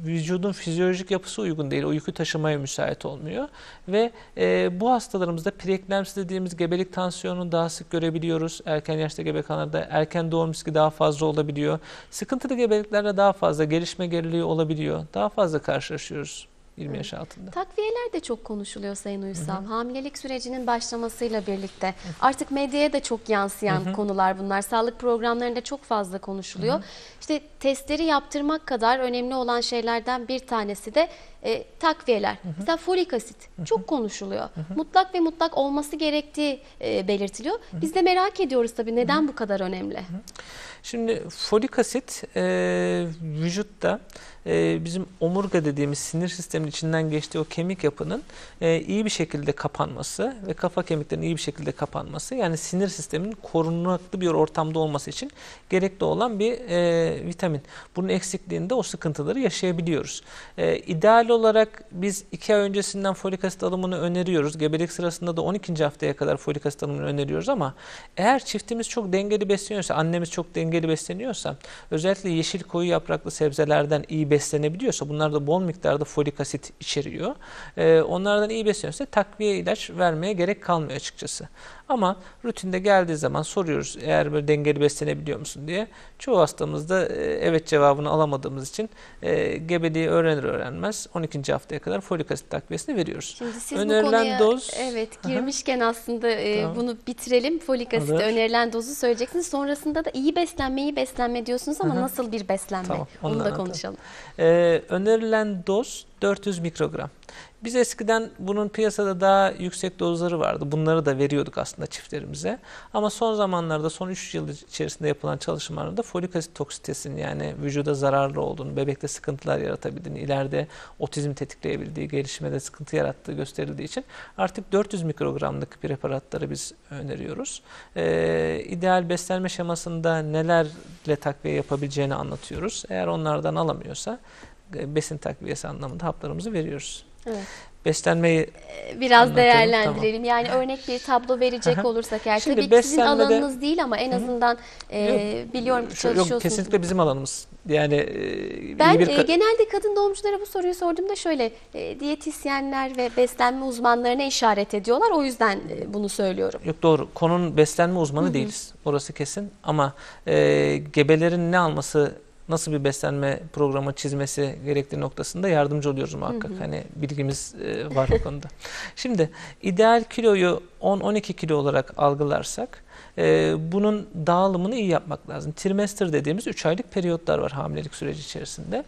vücudun fizyolojik yapısı uygun değil. O yükü taşımaya müsait olmuyor. Ve e, bu hastalarımızda preeklemsi dediğimiz gebelik tansiyonunu daha sık görebiliyoruz. Erken yaşta gebe kalanlarda erken doğum riski daha fazla olabiliyor. Sıkıntılı gebeliklerde daha fazla gelişme geriliği olabiliyor. Daha fazla karşılaşıyoruz 20 yaş altında. Takviyeler de çok konuşuluyor Sayın Uysal. Hamilelik sürecinin başlamasıyla birlikte artık medyaya da çok yansıyan konular bunlar. Sağlık programlarında çok fazla konuşuluyor. İşte testleri yaptırmak kadar önemli olan şeylerden bir tanesi de e, takviyeler. Mesela folik asit çok konuşuluyor. Mutlak ve mutlak olması gerektiği e, belirtiliyor. Biz de merak ediyoruz tabii neden bu kadar önemli? Şimdi folik asit e, vücutta e, bizim omurga dediğimiz sinir sisteminin içinden geçtiği o kemik yapının e, iyi bir şekilde kapanması ve kafa kemiklerinin iyi bir şekilde kapanması yani sinir sisteminin korunaklı bir ortamda olması için gerekli olan bir e, vitamin. Bunun eksikliğinde o sıkıntıları yaşayabiliyoruz. E, ideal olarak biz 2 ay öncesinden folik asit alımını öneriyoruz. Gebelik sırasında da 12. haftaya kadar folik asit alımını öneriyoruz ama eğer çiftimiz çok dengeli besleniyorsa, annemiz çok dengeli besleniyorsa, özellikle yeşil koyu yapraklı sebzelerden iyi beslenebiliyorsa, bunlar da bol miktarda folik asit içeriyor. Ee, onlardan iyi besleniyorsa takviye ilaç vermeye gerek kalmıyor açıkçası. Ama rutinde geldiği zaman soruyoruz eğer böyle dengeli beslenebiliyor musun diye. Çoğu hastamızda e, evet cevabını alamadığımız için e, gebeliği öğrenir öğrenmez 12. haftaya kadar folik asit takviyesini veriyoruz. Şimdi siz Önerilen bu konuya doz- evet Aha. girmişken aslında e, Tamam. bunu bitirelim. Folik asit Olur. önerilen dozu söyleyeceksiniz. Sonrasında da iyi beslenme, iyi beslenme diyorsunuz ama Aha. nasıl bir beslenme? Tamam, onu da konuşalım. Ee, önerilen doz 400 mikrogram. Biz eskiden bunun piyasada daha yüksek dozları vardı. Bunları da veriyorduk aslında çiftlerimize. Ama son zamanlarda son 3 yıl içerisinde yapılan çalışmalarda folik asit toksitesinin yani vücuda zararlı olduğunu, bebekte sıkıntılar yaratabildiğini, ileride otizm tetikleyebildiği, gelişmede sıkıntı yarattığı gösterildiği için artık 400 mikrogramlık preparatları biz öneriyoruz. Ee, ideal beslenme şemasında nelerle takviye yapabileceğini anlatıyoruz. Eğer onlardan alamıyorsa besin takviyesi anlamında haplarımızı veriyoruz. Evet. Beslenmeyi E, Biraz Anlatalım, değerlendirelim. Yani örnek bir tablo verecek Aha. olursak eğer. Şimdi Tabii sizin alanınız değil ama en azından e, biliyorum ki çalışıyorsunuz. Yok kesinlikle bizim alanımız. Yani e, Ben bir e, genelde kadın doğumculara bu soruyu sorduğumda şöyle e, diyetisyenler ve beslenme uzmanlarına işaret ediyorlar. O yüzden e, bunu söylüyorum. Yok doğru. Konunun beslenme uzmanı değiliz. Orası kesin. Ama e, gebelerin ne alması, nasıl bir beslenme programı çizmesi gerektiği noktasında yardımcı oluyoruz muhakkak. Hani bilgimiz e, var o konuda. Şimdi ideal kiloyu 10-12 kilo olarak algılarsak e, bunun dağılımını iyi yapmak lazım. Trimester dediğimiz 3 aylık periyotlar var hamilelik süreci içerisinde.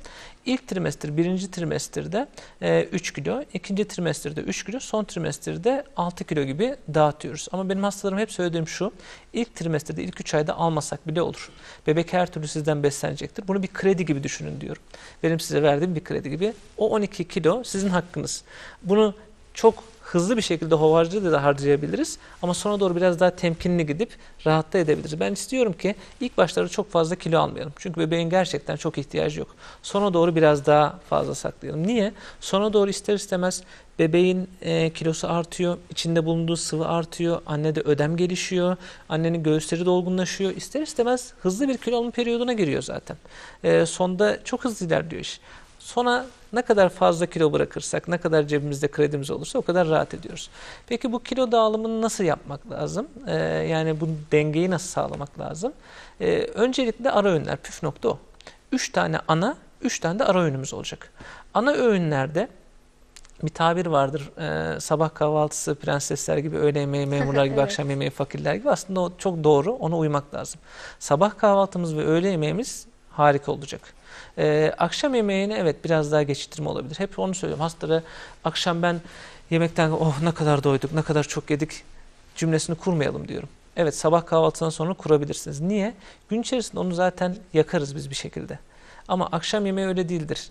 İlk trimester, birinci trimesterde e, 3 kilo, ikinci trimesterde 3 kilo, son trimesterde 6 kilo gibi dağıtıyoruz. Ama benim hastalarım hep söylediğim şu, ilk trimesterde, ilk 3 ayda almasak bile olur. Bebek her türlü sizden beslenecektir. Bunu bir kredi gibi düşünün diyorum. Benim size verdiğim bir kredi gibi. O 12 kilo sizin hakkınız. Bunu çok hızlı bir şekilde hovarcı da harcayabiliriz ama sonra doğru biraz daha temkinli gidip rahatta edebiliriz. Ben istiyorum ki ilk başlarda çok fazla kilo almayalım. Çünkü bebeğin gerçekten çok ihtiyacı yok. Sonra doğru biraz daha fazla saklayalım. Niye? Sonra doğru ister istemez bebeğin e, kilosu artıyor, içinde bulunduğu sıvı artıyor, annede ödem gelişiyor, annenin göğüsleri dolgunlaşıyor. İster istemez hızlı bir kilo alma periyoduna giriyor zaten. E, sonda çok hızlı ilerliyor iş. Sonra ne kadar fazla kilo bırakırsak, ne kadar cebimizde kredimiz olursa o kadar rahat ediyoruz. Peki bu kilo dağılımını nasıl yapmak lazım? Ee, yani bu dengeyi nasıl sağlamak lazım? Ee, öncelikle ara öğünler, püf nokta o. Üç tane ana, üç tane de ara öğünümüz olacak. Ana öğünlerde bir tabir vardır. Ee, sabah kahvaltısı prensesler gibi, öğle yemeği memurlar gibi, Evet. akşam yemeği fakirler gibi. Aslında o çok doğru, ona uymak lazım. Sabah kahvaltımız ve öğle yemeğimiz harika olacak. Ee, akşam yemeğine evet biraz daha geçiştirme olabilir. Hep onu söylüyorum. Hastalara akşam ben yemekten oh ne kadar doyduk, ne kadar çok yedik cümlesini kurmayalım diyorum. Evet sabah kahvaltısından sonra kurabilirsiniz. Niye? Gün içerisinde onu zaten yakarız biz bir şekilde. Ama akşam yemeği öyle değildir.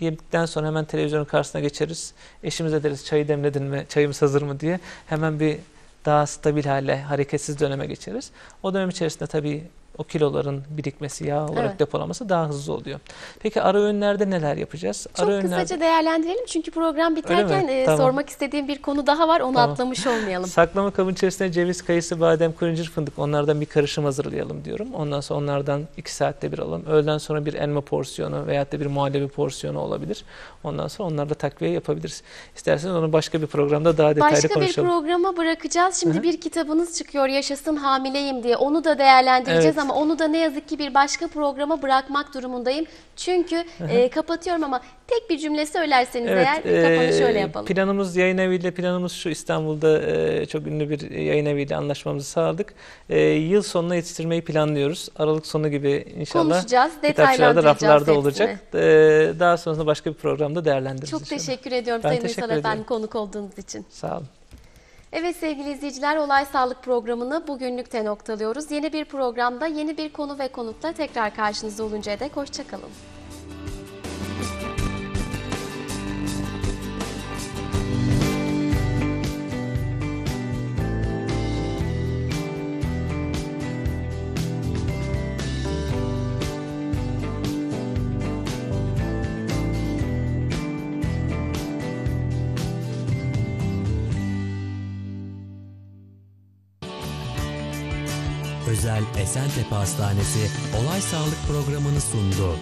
Yedikten sonra hemen televizyonun karşısına geçeriz. Eşimize deriz çayı demledin mi, çayımız hazır mı diye. Hemen bir daha stabil hale, hareketsiz döneme geçeriz. O dönem içerisinde tabii o kiloların birikmesi, yağ olarak Evet. depolanması daha hızlı oluyor. Peki ara öğünlerde neler yapacağız? Çok ara öğünlerde kısaca değerlendirelim çünkü program biterken e, Tamam. sormak istediğim bir konu daha var. Onu Tamam. atlamış olmayalım. Saklama kabın içerisine ceviz, kayısı, badem, kırıncır fındık onlardan bir karışım hazırlayalım diyorum. Ondan sonra onlardan 2 saatte bir alalım. Öğleden sonra bir elma porsiyonu veyahut da bir muhallebi porsiyonu olabilir. Ondan sonra onlarla takviye yapabiliriz. İsterseniz onu başka bir programda daha detaylı Başka bir konuşalım. programa bırakacağız. Şimdi Hı hı. bir kitabınız çıkıyor Yaşasın Hamileyim diye. Onu da değerlendireceğiz Evet. ama onu da ne yazık ki bir başka programa bırakmak durumundayım. Çünkü e, kapatıyorum ama tek bir cümle söylerseniz eğer kapanışı eee, öyle yapalım. Planımız yayın eviyle planımız şu İstanbul'da eee, çok ünlü bir yayın eviyle anlaşmamızı sağladık. Eee, yıl sonuna yetiştirmeyi planlıyoruz. Aralık sonu gibi inşallah Konuşacağız, kitapçılarda, raflarda hepsini. olacak. Eee, daha sonrasında başka bir programda değerlendiririz Çok inşallah. teşekkür ediyorum Ben Sayın Ünsal Efendi konuk olduğunuz için. Sağ olun. Evet sevgili izleyiciler Olay Sağlık programını bugünlükte noktalıyoruz. Yeni bir programda yeni bir konu ve konukla tekrar karşınızda oluncaya dek hoşçakalın. Özel Esentepe Hastanesi Olay Sağlık programını sundu.